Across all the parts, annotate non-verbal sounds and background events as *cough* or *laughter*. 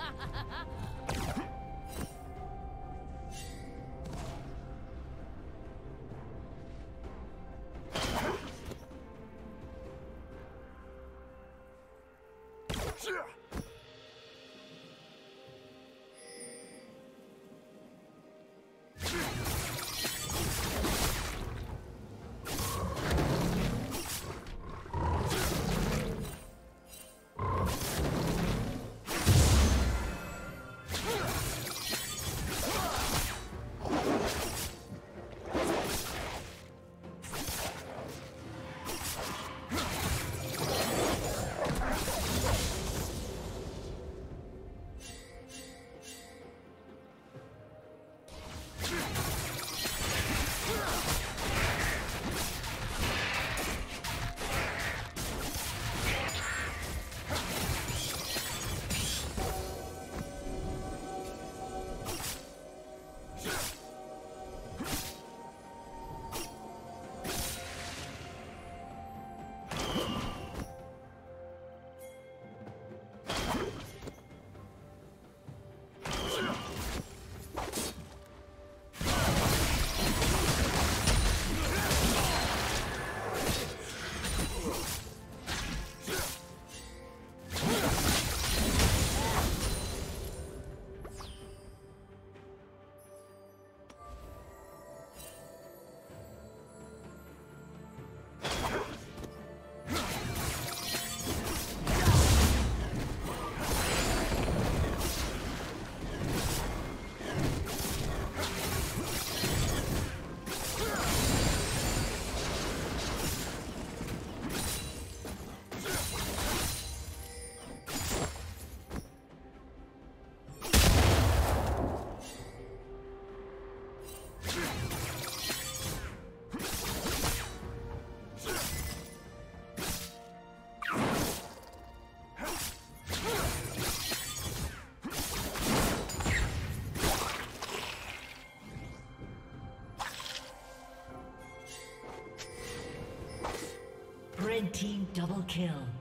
Double *laughs* kill.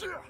是